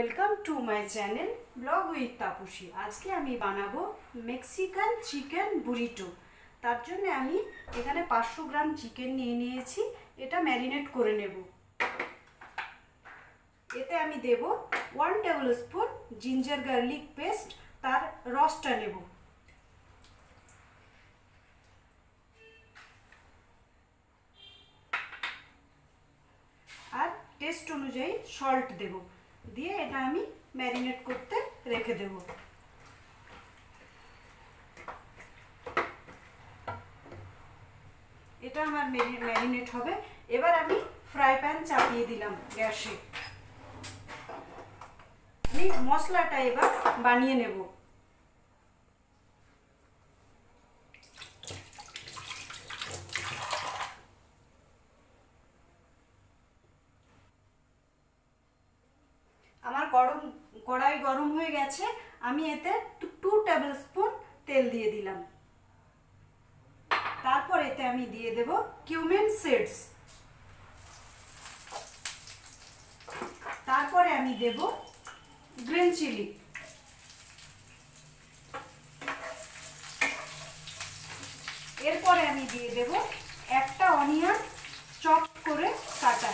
Welcome to my channel vlog with Tapasi. আজকে আমি বানাবো মেক্সিকান চিকেন বুরিটো। তার জন্য আমি এখানে পাঁচশো গ্রাম চিকেন নিয়ে নিয়েছি। এটা ম্যারিনেট করে নেব। এতে আমি দেব one tablespoon ginger garlic paste. তার রসটা নেব। আর টেস্ট অনুযায়ী সল্ট দেব। দিয়ে এটা আমি ম্যারিনেট করতে রেখে দেব। এটা আমার ম্যারিনেট হবে। এবার আমি ফ্রাই প্যান চাপিয়ে দিলাম গ্যাসে। আমি মশলাটা এবার বানিয়ে নেব আমার গরম, কড়াই গরম হয়ে গেছে, আমি এতে টু টেবিল স্পুন তেল দিয়ে দিলাম। তারপর এতে আমি দিয়ে দেব কিউমেন সিডস তারপরে আমি দেব গ্রিন চিলি এরপরে আমি দিয়ে দেব একটা অনিয়ন চপ করে কাটা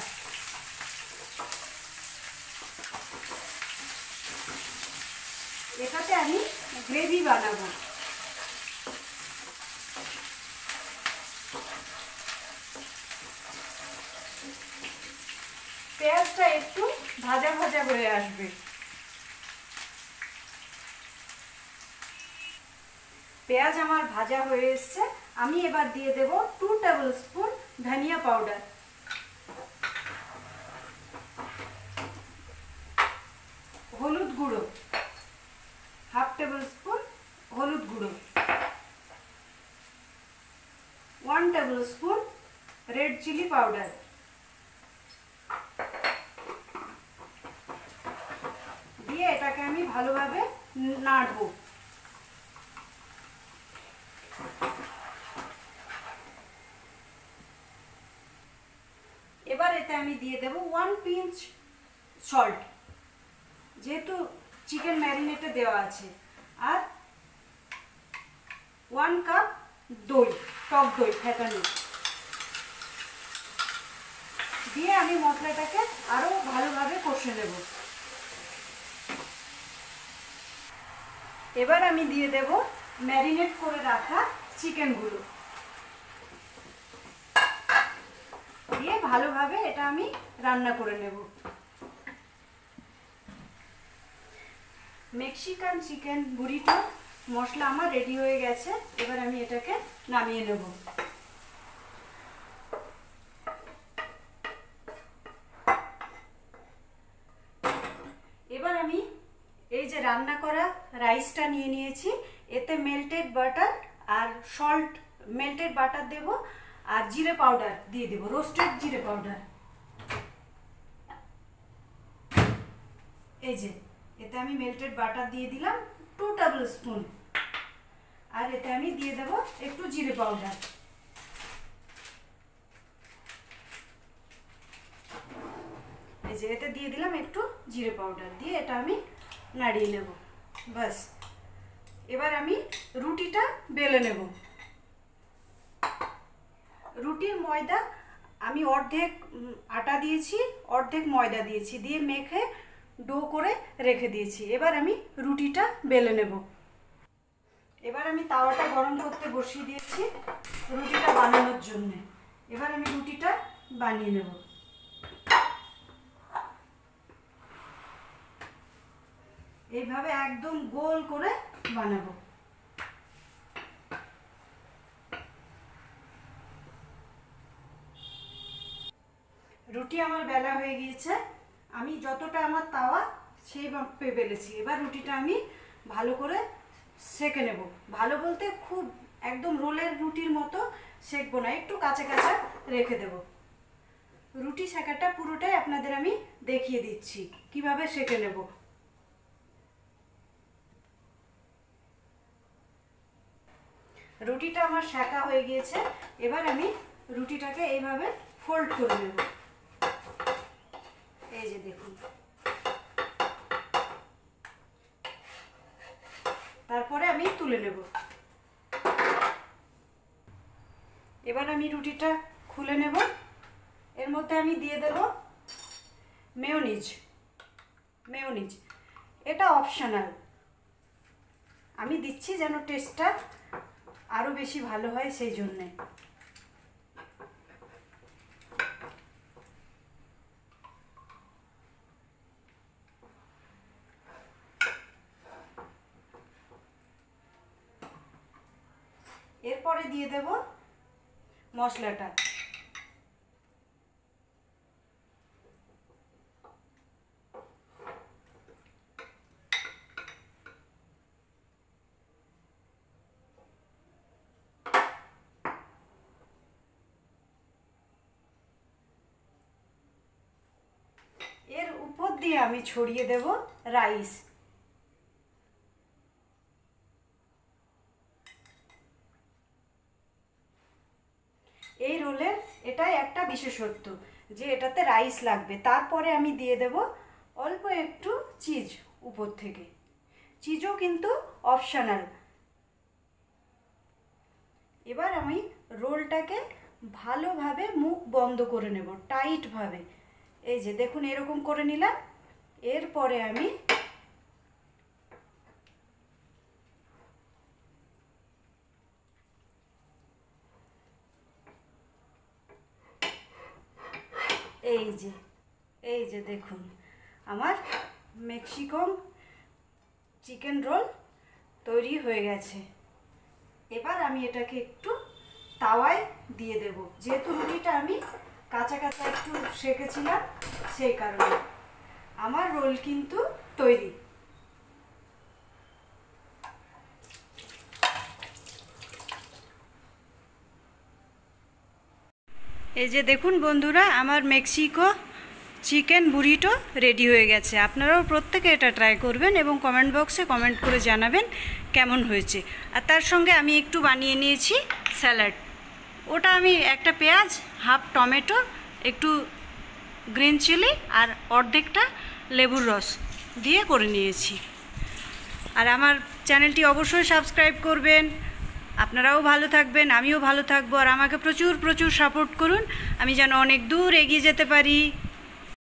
এটাতে আমি গ্রেভি বানাবো। পেঁয়াজটা একটু ভাজা ভাজা হয়ে আসবে। পেঁয়াজ আমার ভাজা হয়ে এসছে। আমি এবার দিয়ে দেব টু টেবিল স্পুন ধনিয়া পাউডার হলুদ গুঁড়ো হাফ টেবিল স্পুন হলুদ গুঁড়ো one tablespoon red chilli powder দিয়ে এটাকে আমি ভালোভাবে নাড়বো। এবার এতে আমি দিয়ে দেব ওয়ান পিঞ্চ সল্ট যেহেতু চিকেন ম্যারিনেটে দেওয়া আছে। আর ওয়ান কাপ দই, টক দই ফেটানো দিয়ে আমি মশলাটাকে আরও ভালোভাবে কষে নেব। এবার আমি দিয়ে দেব ম্যারিনেট করে রাখা চিকেনগুলো। দিয়ে ভালোভাবে এটা আমি রান্না করে নেব। মেক্সিকান চিকেন বুড়িটো মশলা আমার রেডি হয়ে গেছে। এবার আমি এটাকে নামিয়ে নেব এবার আমি এই যে রান্না করা রাইসটা নিয়ে নিয়েছি। এতে মেল্টেড বাটার আর সল্ট মেল্টেড বাটার দেব আর জিরে পাউডার দিয়ে দেব রোস্টেড জিরে পাউডার এই যে, এতে আমি মেল্টেড বাটার দিয়ে দিলাম টু টেবিল স্পুন আর এতে আমি দিয়ে দেব একটু জিরে পাউডার এই যে, এতে দিয়ে দিলাম একটু জিরে পাউডার দিয়ে এটা আমি নাড়িয়ে নেব। বাস। এবার আমি রুটিটা বেলে নেব। রুটির ময়দা আমি অর্ধেক আটা দিয়েছি, অর্ধেক ময়দা দিয়েছি, দিয়ে মেখে ডো করে রেখে দিয়েছি। এবার আমি রুটিটা বেলে নেব। এবার আমি তাওয়াটা গরম করতে বসিয়ে দিয়েছি রুটিটা বানানোর জন্যে। এবার আমি রুটিটা বানিয়ে নেব। এইভাবে একদম গোল করে বানাবো। রুটি আমার বেলা হয়ে গিয়েছে। আমি যতটা আমার তাওয়া সেই মাপে বেলেছি। এবার রুটিটা আমি ভালো করে সেকে নেব। ভালো বলতে খুব একদম রোলের রুটির মতো সেকবো না, একটু কাঁচা কাঁচা রেখে দেব। রুটি সেকাটা পুরোটাই আপনাদের আমি দেখিয়ে দিচ্ছি, কীভাবে সেকে নেব। রুটিটা আমার শাঁকা হয়ে গিয়েছে। এবার আমি রুটিটাকে এইভাবে ফোল্ড করে নেব। এই যে দেখুন। তারপরে আমি তুলে নেব। এবার আমি রুটিটা খুলে নেব। এর মধ্যে আমি দিয়ে দেব মেয়নিজ মেয়নিজ এটা অপশনাল আমি দিচ্ছি যেন টেস্টটা আরও বেশি ভালো হয় সেই জন্যে। এরপরে দিয়ে দেব মশলাটা এর উপর দিয়ে আমি ছড়িয়ে দেব রাইস। এই রোলের এটাই একটা বিশেষত্ব, যে এটাতে রাইস লাগবে। তারপরে আমি দিয়ে দেব অল্প একটু চিজ উপর থেকে। চিজও কিন্তু অপশনাল। এবার আমি রোলটাকে ভালোভাবে মুখ বন্ধ করে নেব টাইটভাবে এই যে দেখুন এরকম করে নিলাম। এরপরে আমি এই যে এই যে দেখুন আমার মেক্সিকন চিকেন রোল তৈরি হয়ে গেছে। এবার আমি এটাকে একটু তাওয়ায় দিয়ে দেব। যেহেতু রুটিটা আমি কাঁচা কাঁচা একটু সেকেছিলাম সেই কারণে। আমার রোল কিন্তু তৈরি। এই যে দেখুন বন্ধুরা, আমার মেক্সিকো চিকেন বুরিটো রেডি হয়ে গেছে। আপনারাও প্রত্যেকে এটা ট্রাই করবেন এবং কমেন্ট বক্সে কমেন্ট করে জানাবেন কেমন হয়েছে। আর তার সঙ্গে আমি একটু বানিয়ে নিয়েছি স্যালাড। ওটা আমি একটা পেঁয়াজ, হাফ টমেটো, একটু গ্রিন চিলি আর অর্ধেকটা লেবুর রস দিয়ে করে নিয়েছি। আর আমার চ্যানেলটি অবশ্যই সাবস্ক্রাইব করবেন। আপনারাও ভালো থাকবেন, আমিও ভালো থাকব। আর আমাকে প্রচুর প্রচুর সাপোর্ট করুন। আমি যেন অনেক দূর এগিয়ে যেতে পারি।